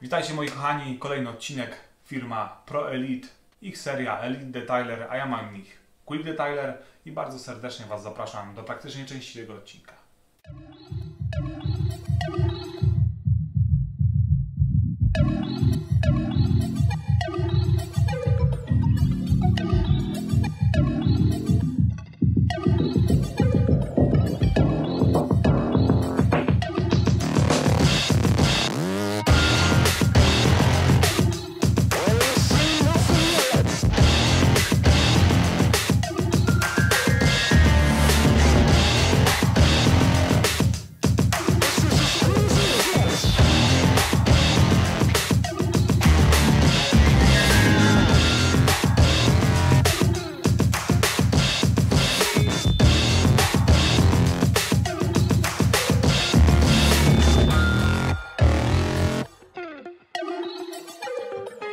Witajcie moi kochani, kolejny odcinek firma Pro Elite, ich seria Elite Detailer, a ja mam ich Quick Detailer i bardzo serdecznie Was zapraszam do praktycznej części tego odcinka.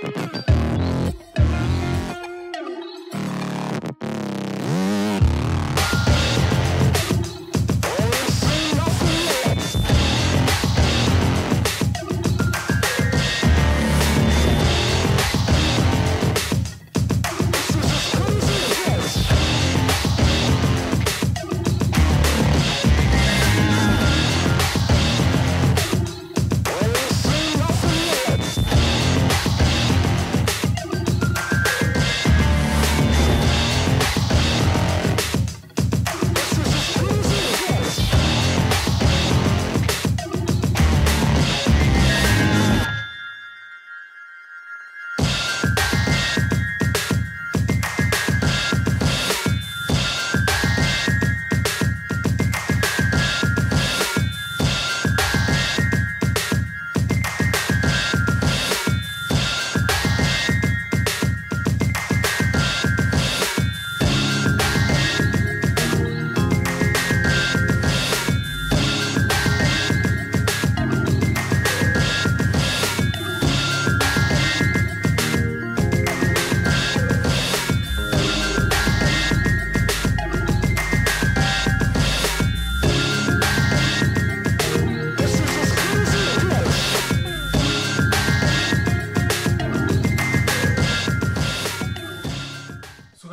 Yeah.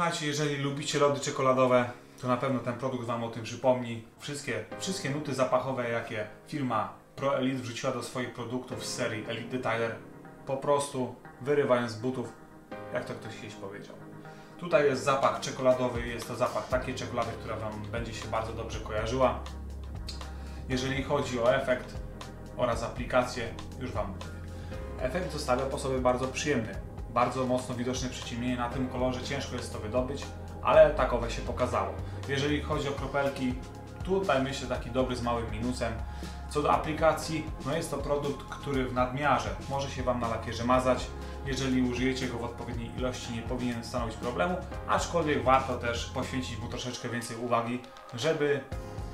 Słuchajcie, jeżeli lubicie lody czekoladowe, to na pewno ten produkt Wam o tym przypomni. Wszystkie, wszystkie nuty zapachowe, jakie firma Pro Elite wrzuciła do swoich produktów z serii Elite Detailer, po prostu wyrywają z butów, jak to ktoś kiedyś powiedział. Tutaj jest zapach czekoladowy, jest to zapach takiej czekolady, która Wam będzie się bardzo dobrze kojarzyła. Jeżeli chodzi o efekt oraz aplikację, już Wam mówię. Efekt zostawia po sobie bardzo przyjemny. Bardzo mocno widoczne przyciemnienie na tym kolorze, ciężko jest to wydobyć, ale takowe się pokazało. Jeżeli chodzi o kropelki, tutaj myślę taki dobry z małym minusem. Co do aplikacji, no jest to produkt, który w nadmiarze może się Wam na lakierze mazać. Jeżeli użyjecie go w odpowiedniej ilości, nie powinien stanowić problemu, aczkolwiek warto też poświęcić mu troszeczkę więcej uwagi, żeby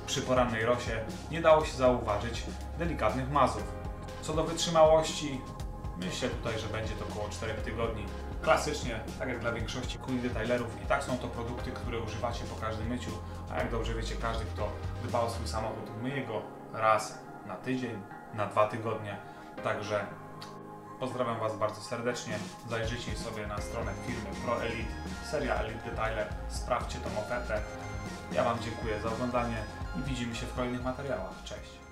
przy porannej rosie nie dało się zauważyć delikatnych mazów. Co do wytrzymałości, myślę tutaj, że będzie to około 4 tygodni. Klasycznie, tak jak dla większości quick detailerów, i tak są to produkty, które używacie po każdym myciu, a jak dobrze wiecie, każdy, kto dba o swój samochód, myje go raz na tydzień, na dwa tygodnie. Także pozdrawiam Was bardzo serdecznie. Zajrzyjcie sobie na stronę firmy Pro Elite, seria Elite Detailer, sprawdźcie tą ofertę. Ja Wam dziękuję za oglądanie i widzimy się w kolejnych materiałach. Cześć!